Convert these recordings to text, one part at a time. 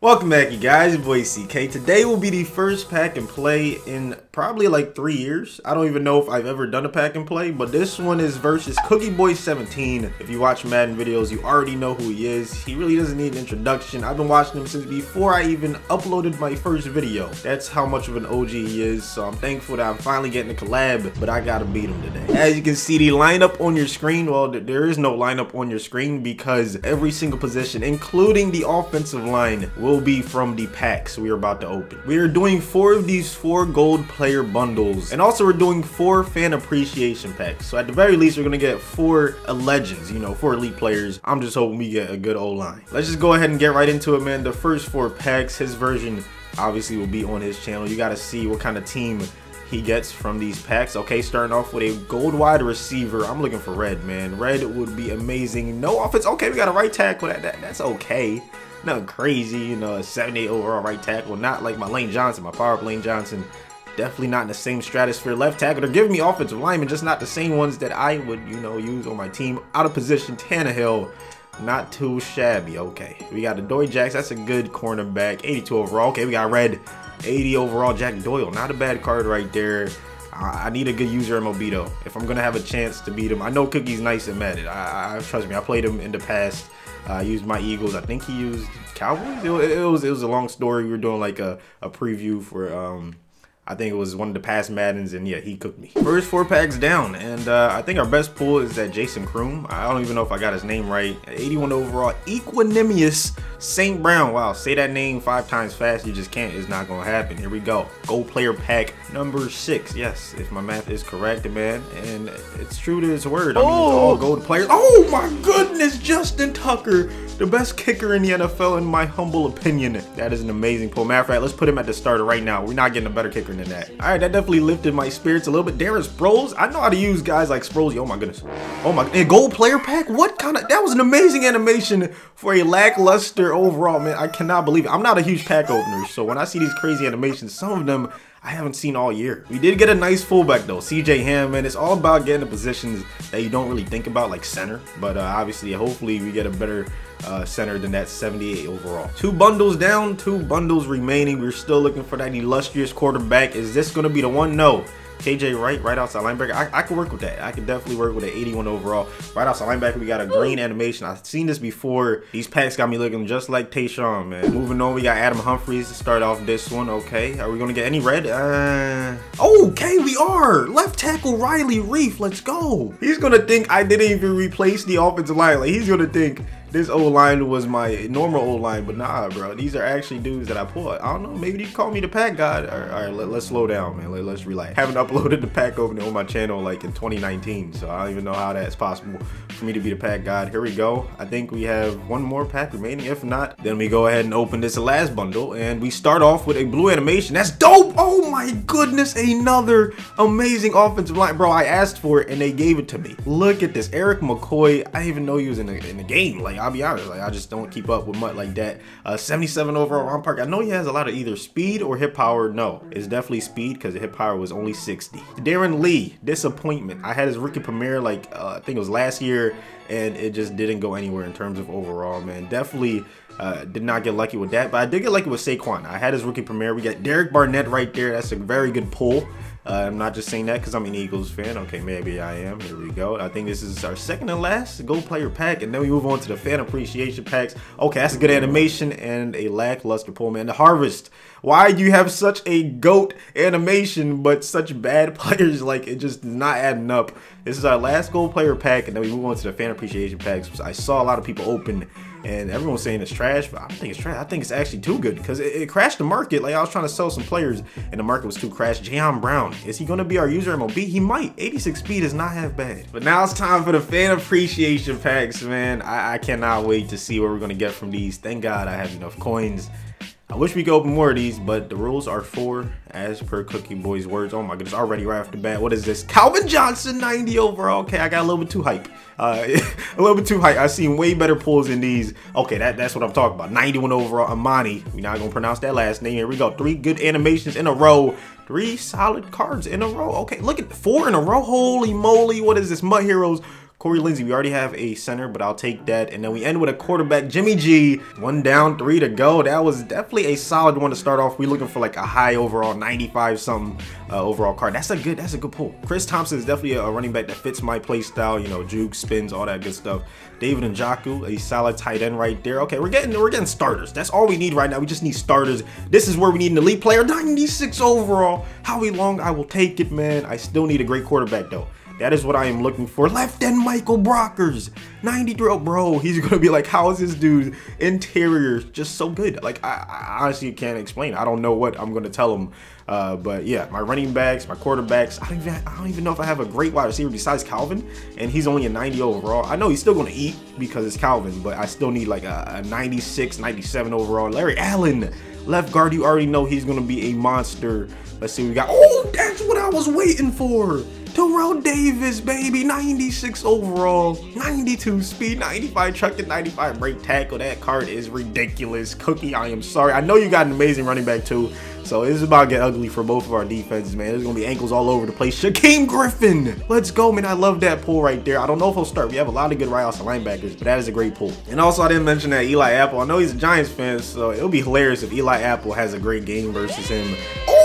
Welcome back you guys, your boy CK. Today will be the first pack and play in probably like three years. I don't even know if I've ever done a pack and play, but this one is versus Cookie Boy 17. If you watch Madden videos, you already know who he is. He really doesn't need an introduction. I've been watching him since before I even uploaded my first video. That's how much of an OG he is, so I'm thankful that I'm finally getting a collab, but I gotta beat him today. As you can see, the lineup on your screen, well, there is no lineup on your screen because every single position, including the offensive line, will be from the packs we are about to open. We are doing four of these four gold player player bundles. And also we're doing four fan appreciation packs. So at the very least, we're gonna get four legends, you know, four elite players. I'm just hoping we get a good O-line. Let's just go ahead and get right into it, man. The first four packs, his version obviously will be on his channel. You gotta see what kind of team he gets from these packs. Okay, starting off with a gold wide receiver. I'm looking for red, man. Red would be amazing. No offense. Okay, we got a right tackle. That, that That's okay. Nothing crazy, you know, a 78 overall right tackle. Not like my Lane Johnson, my power Lane Johnson. Definitely not in the same stratosphere. Left tackle, they're giving me offensive linemen, just not the same ones that I would, you know, use on my team. Out of position, Tannehill, not too shabby. Okay, we got Adoree' Jacks. That's a good cornerback. 82 overall. Okay, we got red. 80 overall, Jack Doyle. Not a bad card right there. I need a good user MLB though. If I'm gonna have a chance to beat him, I know Cookie's nice and mad. I, I trust me. I played him in the past. I uh, used my Eagles. I think he used Cowboys. It, it, was it was a long story. We were doing like a, a preview for um I think it was one of the past Maddens, and yeah, he cooked me. First four packs down, and uh, I think our best pull is that Jason Croom. I don't even know if I got his name right. 81 overall, Equanimeous St. Brown. Wow, say that name five times fast, you just can't. It's not gonna happen. Here we go. Gold player pack number six. Yes, if my math is correct, man, and it's true to his word. I mean, oh. all gold players. Oh my goodness, Justin Tucker the best kicker in the NFL in my humble opinion. That is an amazing pull. Matter of fact, let's put him at the starter right now. We're not getting a better kicker than that. All right, that definitely lifted my spirits a little bit. Darren Sproles, I know how to use guys like Sproles. Oh my goodness. Oh my, and gold player pack? What kind of, that was an amazing animation for a lackluster overall, man. I cannot believe it. I'm not a huge pack opener, so when I see these crazy animations, some of them I haven't seen all year. We did get a nice fullback though, CJ Ham, man. It's all about getting the positions that you don't really think about, like center. But uh, obviously, hopefully, we get a better uh, center than that 78 overall. Two bundles down, two bundles remaining. We're still looking for that illustrious quarterback. Is this going to be the one? No. KJ Wright, right outside linebacker. I, I could work with that. I could definitely work with an 81 overall. Right outside linebacker, we got a green animation. I've seen this before. These packs got me looking just like Tayshawn, man. Moving on, we got Adam Humphries to start off this one. Okay, are we going to get any red? Uh, okay, we are. Left tackle Riley Reiff. Let's go. He's going to think I didn't even replace the offensive line. Like, he's going to think this old line was my normal old line, but nah, bro. These are actually dudes that I pulled. I don't know. Maybe you call me the pack god. All right, all right let, us slow down, man. Let, us relax. Haven't uploaded the pack opening on my channel like in 2019, so I don't even know how that's possible for me to be the pack god. Here we go. I think we have one more pack remaining. If not, then we go ahead and open this last bundle, and we start off with a blue animation. That's dope. Oh my goodness, another amazing offensive line, bro. I asked for it and they gave it to me. Look at this, Erik McCoy. I didn't even know he was in the, in the game. Like I'll be honest, like I just don't keep up with much like that. Uh, 77 overall Ron Park. I know he has a lot of either speed or hip power. No, it's definitely speed because the hip power was only 60. Darron Lee, disappointment. I had his rookie premiere like uh, I think it was last year, and it just didn't go anywhere in terms of overall. Man, definitely. Uh, did not get lucky with that, but I did get lucky with Saquon. I had his rookie premiere. We got Derek Barnett right there. That's a very good pull. Uh, I'm not just saying that because I'm an Eagles fan. Okay, maybe I am. Here we go. I think this is our second and last gold player pack, and then we move on to the fan appreciation packs. Okay, that's a good animation and a lackluster pull, man. The harvest. Why do you have such a goat animation, but such bad players? Like it just is not adding up. This is our last gold player pack, and then we move on to the fan appreciation packs. I saw a lot of people open and everyone's saying it's trash, but I think it's trash. I think it's actually too good because it, it, crashed the market. Like I was trying to sell some players, and the market was too crashed. Jayon Brown, is he going to be our user MLB? He might. 86 speed is not half bad. But now it's time for the fan appreciation packs, man. I, I cannot wait to see what we're going to get from these. Thank God I have enough coins I wish we could open more of these, but the rules are four as per Cookie Boy's words. Oh my goodness, already right off the bat. What is this? Calvin Johnson, 90 overall. Okay, I got a little bit too hype. Uh, a little bit too hype. I've seen way better pulls in these. Okay, that, that's what I'm talking about. 91 overall, Amani. We're not going to pronounce that last name. Here we go. Three good animations in a row. Three solid cards in a row. Okay, look at four in a row. Holy moly. What is this? MUT Heroes Corey Linsley, we already have a center, but I'll take that. And then we end with a quarterback, Jimmy G. One down, three to go. That was definitely a solid one to start off. We're looking for like a high overall, 95 something uh, overall card. That's a good, that's a good pull. Chris Thompson is definitely a running back that fits my play style. You know, juke, spins, all that good stuff. David and Njoku, a solid tight end right there. Okay, we're getting we're getting starters. That's all we need right now. We just need starters. This is where we need an elite player. 96 overall. Howie Long, I will take it, man. I still need a great quarterback though. That is what I am looking for. Left end Michael Brockers. 93. Oh, bro, he's going to be like, how is this dude interior just so good? Like, I, I honestly can't explain. I don't know what I'm going to tell him. Uh, but yeah, my running backs, my quarterbacks. I don't even I don't even know if I have a great wide receiver besides Calvin, and he's only a 90 overall. I know he's still going to eat because it's Calvin, but I still need like a, a 96, 97 overall. Larry Allen, left guard. You already know he's going to be a monster. Let's see, we got. Oh, that's what I was waiting for. Terrell Davis, baby, 96 overall, 92 speed, 95 chuck and 95 break tackle. That card is ridiculous. Cookie, I am sorry. I know you got an amazing running back too. So it's about to get ugly for both of our defenses, man. There's to be ankles all over the place. Shaquem Griffin. Let's go, man. I love that pull right there. I don't know if he'll start. We have a lot of good right outside linebackers, but that is a great pull. And also, I didn't mention that Eli Apple. I know he's a Giants fan, so it'll be hilarious if Eli Apple has a great game versus him. Oh!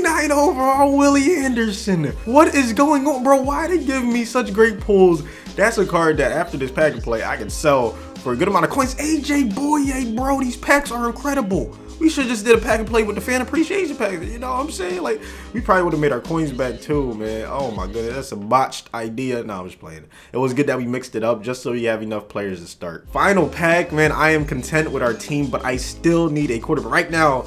99 overall Willie Anderson. What is going on, bro? Why they give me such great pulls? That's a card that after this pack and play, I can sell for a good amount of coins. AJ Bouye, bro, these packs are incredible. We should just did a pack and play with the fan appreciation pack. You know what I'm saying? Like, we probably would have made our coins back too, man. Oh my goodness, that's a botched idea. No, I'm just playing. It was good that we mixed it up just so you have enough players to start. Final pack, man. I am content with our team, but I still need a quarterback. Right now,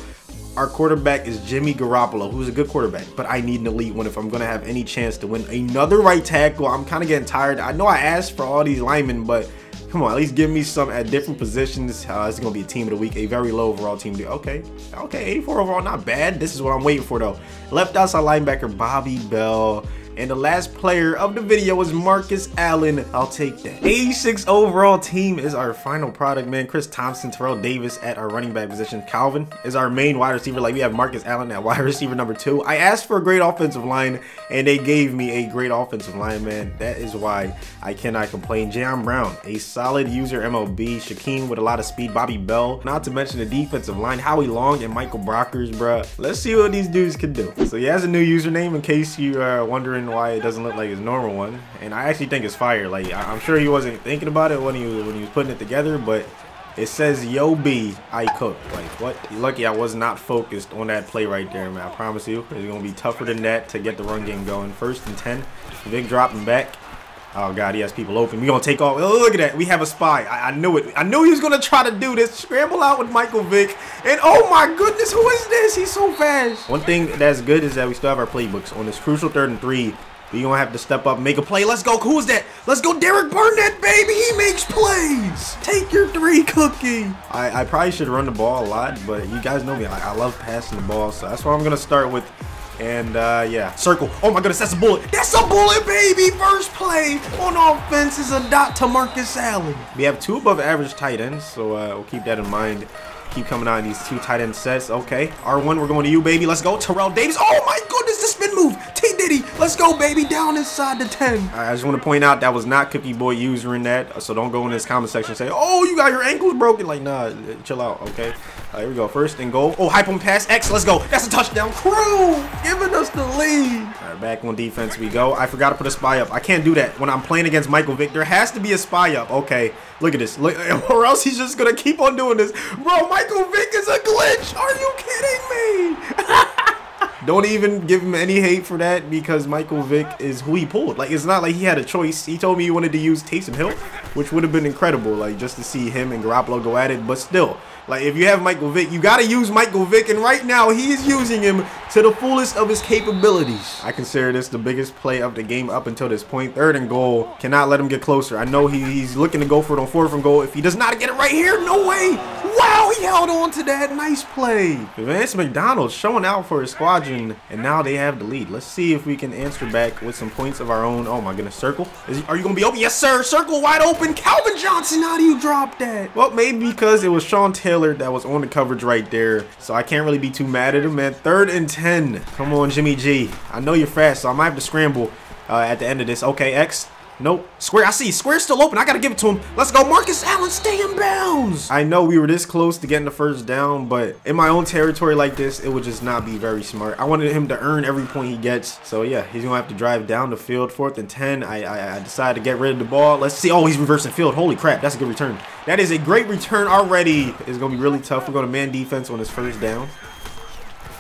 our quarterback is Jimmy Garoppolo, who's a good quarterback, but I need an elite one if I'm going to have any chance to win another right tackle. I'm kind of getting tired. I know I asked for all these linemen, but come on, at least give me some at different positions. Uh, it's going to be a team of the week, a very low overall team. Okay, okay, 84 overall, not bad. This is what I'm waiting for, though. Left outside linebacker, Bobby Bell. And the last player of the video is Marcus Allen. I'll take that. 86 overall team is our final product, man. Chris Thompson, Terrell Davis at our running back position. Calvin is our main wide receiver. Like we have Marcus Allen at wide receiver number two. I asked for a great offensive line and they gave me a great offensive line, man. That is why I cannot complain. Jayon Brown, a solid user MLB. Shaquem with a lot of speed. Bobby Bell, not to mention the defensive line. Howie Long and Michael Brockers, bruh. Let's see what these dudes can do. So he has a new username in case you are wondering why it doesn't look like his normal one. And I actually think it's fire. Like I'm sure he wasn't thinking about it when he was, when he was putting it together, but it says Yo B I cook. Like what? Lucky I was not focused on that play right there, man. I promise you, it's gonna be tougher than that to get the run game going. First and ten, Vick dropping back. Oh god, he has people open. We gonna take off. Oh, look at that. We have a spy. I, I, knew it. I knew he was gonna try to do this. Scramble out with Michael Vick. And oh my goodness, who is this? He's so fast. One thing that's good is that we still have our playbooks on this crucial third and three. We gonna have to step up, make a play. Let's go. Who's that? Let's go, Derek Barnett, baby. He makes plays. Take your three, Cookie. I, I probably should run the ball a lot, but you guys know me. I, I love passing the ball, so that's what I'm gonna start with. And uh, yeah, circle. Oh my goodness, that's a bullet. That's a bullet, baby. First play on offense is a dot to Marcus Allen. We have two above average tight ends, so uh, we'll keep that in mind. Keep coming out in these two tight end sets. Okay, R1, we're going to you, baby. Let's go. Terrell Davis. Oh my goodness, the spin move. Diddy. Let's go, baby. Down inside the 10. I just want to point out that was not Cookie Boy user in that, so don't go in this comment section and say, oh, you got your ankles broken. Like, nah, chill out, okay? Uh, here we go. First and goal. Oh, hype on pass. X. Let's go. That's a touchdown. Crew giving us the lead. All right, back on defense we go. I forgot to put a spy up. I can't do that when I'm playing against Michael Vick. There has to be a spy up. Okay, look at this. Look, or else he's just going to keep on doing this. Bro, Michael Vick is a glitch. Are you kidding me? Don't even give him any hate for that because Michael Vick is who he pulled. Like, it's not like he had a choice. He told me he wanted to use Taysom Hill, which would have been incredible, like, just to see him and Garoppolo go at it. But still, like, if you have Michael Vick, you got to use Michael Vick. And right now, he is using him to the fullest of his capabilities. I consider this the biggest play of the game up until this point. Third and goal. Cannot let him get closer. I know he, he's looking to go for it on fourth and goal. If he does not get it right here, no way. He held on to that. Nice play. Vance McDonald showing out for his squadron, and now they have the lead. Let's see if we can answer back with some points of our own. Oh my goodness, circle. Is, are you going to be open? Yes, sir. Circle wide open. Calvin Johnson, how do you drop that? Well, maybe because it was Sean Taylor that was on the coverage right there, so I can't really be too mad at him, man. Third and 10. Come on, Jimmy G. I know you're fast, so I might have to scramble. uh, at the end of this. Okay, X. Nope. Square, I see. Square's still open. I gotta give it to him. Let's go. Marcus Allen, stay in bounds. I know we were this close to getting the first down, but in my own territory like this, it would just not be very smart. I wanted him to earn every point he gets. So yeah, he's gonna have to drive down the field. Fourth and 10. I, I, I decided to get rid of the ball. Let's see. Oh, he's reversing field. Holy crap. That's a good return. That is a great return already. It's gonna be really tough. We're gonna man defense on his first down.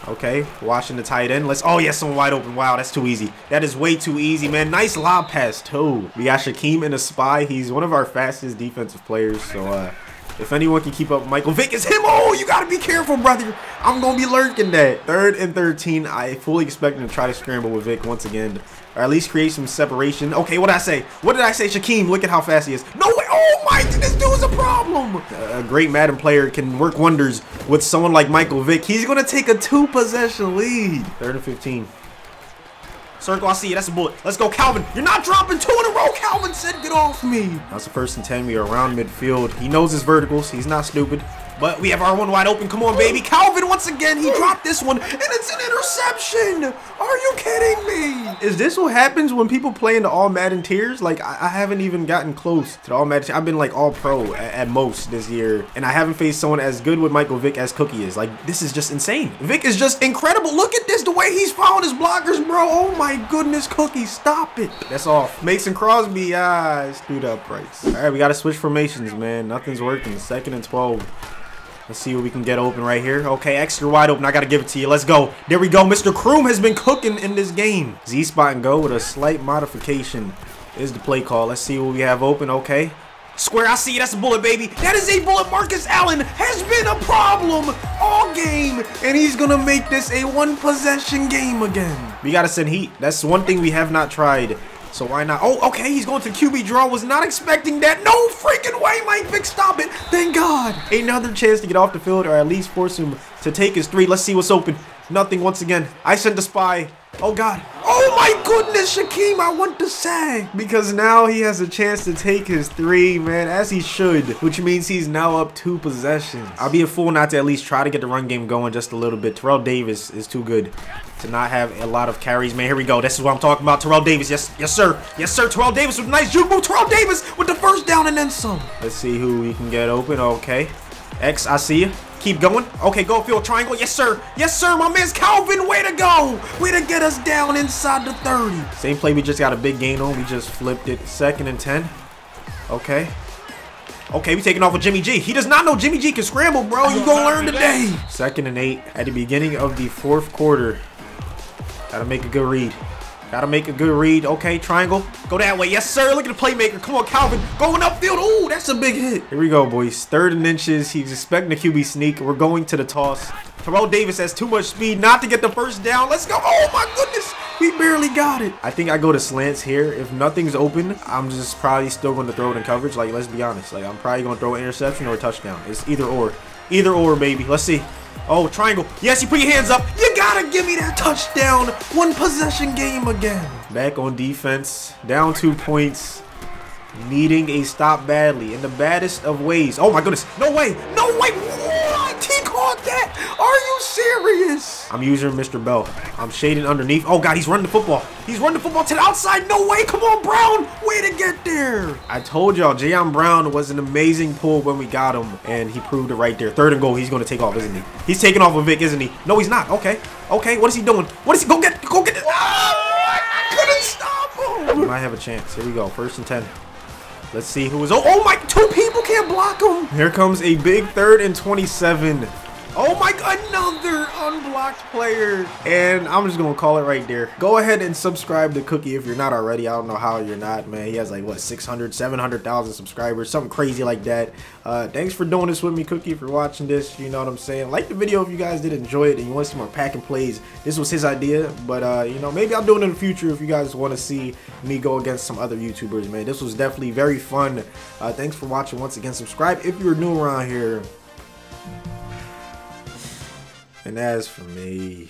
Okay, watching the tight end. Let's. Oh, yes, someone wide open. Wow, that's too easy. That is way too easy, man. Nice lob pass, too. We got Shaquem in a spy. He's one of our fastest defensive players. So, uh, if anyone can keep up Michael Vick, it's him. Oh, you got to be careful, brother. I'm going to be lurking that. Third and 13. I fully expect him to try to scramble with Vick once again. Or at least create some separation. Okay, what did I say? What did I say? Shaquem, look at how fast he is. No way. Oh, my, this dude's a problem. A great Madden player can work wonders with someone like Michael Vick. He's going to take a two-possession lead. Third and 15. Circle, I see you. That's a bullet. Let's go, Calvin. You're not dropping two in a row. Calvin said, get off me. That's the first and 10. We are around midfield. He knows his verticals. He's not stupid. But we have our one wide open. Come on, baby. Calvin, once again, he dropped this one, and it's an interception. Are you kidding me? Is this what happens when people play into All Madden tiers? Like, I, I haven't even gotten close to All Madden. I've been, like, All Pro at, at, most this year, and I haven't faced someone as good with Michael Vick as Cookie is. Like, this is just insane. Vick is just incredible. Look at this, the way he's following his blockers, bro. Oh, my goodness, Cookie, stop it. That's off. Mason Crosby, ah, screwed up Price. All right, we got to switch formations, man. Nothing's working. Second and 12. Let's see what we can get open right here. Okay, extra wide open. I got to give it to you. Let's go. There we go. Mr. Croom has been cooking in this game. Z-spot and go with a slight modification is the play call. Let's see what we have open. Okay. Square, I see. That's a bullet, baby. That is a bullet. Marcus Allen has been a problem all game, and he's going to make this a one-possession game again. We got to send heat. That's one thing we have not tried so why not? Oh, okay, he's going to QB draw. Was not expecting that. No freaking way, Mike Vick. Stop it. Thank God. Another chance to get off the field or at least force him to take his three. Let's see what's open. Nothing once again. I sent a spy. Oh, God. Oh, my goodness, Shaquem. I want to say. Because now he has a chance to take his three, man, as he should. Which means he's now up two possessions. I'll be a fool not to at least try to get the run game going just a little bit. Terrell Davis is too good to not have a lot of carries. Man, here we go. This is what I'm talking about. Terrell Davis. Yes, yes, sir. Yes, sir. Terrell Davis with a nice juke move. Terrell Davis with the first down and then some. Let's see who we can get open. Okay. X, I see you. Keep going. Okay, go field triangle. Yes, sir. Yes, sir. My man's Calvin. Way to go. Way to get us down inside the 30. Same play we just got a big gain on. We just flipped it. Second and 10. Okay. Okay, we taking off with Jimmy G. He does not know Jimmy G can scramble, bro. You gonna learn today. Second and eight at the beginning of the fourth quarter. Gotta make a good read. Gotta make a good read. Okay, triangle. Go that way. Yes, sir. Look at the playmaker. Come on, Calvin. Going upfield. Ooh, that's a big hit. Here we go, boys. Third and inches. He's expecting a QB sneak. We're going to the toss. Terrell Davis has too much speed not to get the first down. Let's go. Oh, my goodness. We barely got it. I think I go to slants here. If nothing's open, I'm just probably still going to throw it in coverage. Like, let's be honest. Like, I'm probably going to throw an interception or a touchdown. It's either or. Either or, baby. Let's see. Oh, triangle. Yes, you put your hands up. You gotta give me that touchdown. One possession game again. Back on defense. Down two points. Needing a stop badly. In the baddest of ways. Oh my goodness. No way. No way. What? He caught that. Are you serious? I'm using Mr. Bell. I'm shading underneath. Oh god, he's running the football. He's running the football to the outside. No way. Come on, Brown. Way to get there. I told y'all, Jayon Brown was an amazing pull when we got him. And he proved it right there. Third and goal. He's going to take off, isn't he? He's taking off with Vick, isn't he? No, he's not. Okay. Okay. What is he doing? What is he? Go get Go get it. Oh, I couldn't stop him. Might have a chance. Here we go. First and 10. Let's see who is. Oh, oh my, two people can't block him. Here comes a big third and 27. Oh my god, another unblocked player. And I'm just gonna call it right there. Go ahead and subscribe to Cookie if you're not already. I don't know how you're not, man. He has like, what, 600, 700,000 subscribers, something crazy like that. Uh, thanks for doing this with me, Cookie, if you're watching this. You know what I'm saying? Like the video if you guys did enjoy it and you want some more pack and plays. This was his idea, but uh, you know, maybe I'll do it in the future if you guys want to see me go against some other YouTubers, man. This was definitely very fun. Uh, thanks for watching once again. Subscribe if you're new around here. And as for me,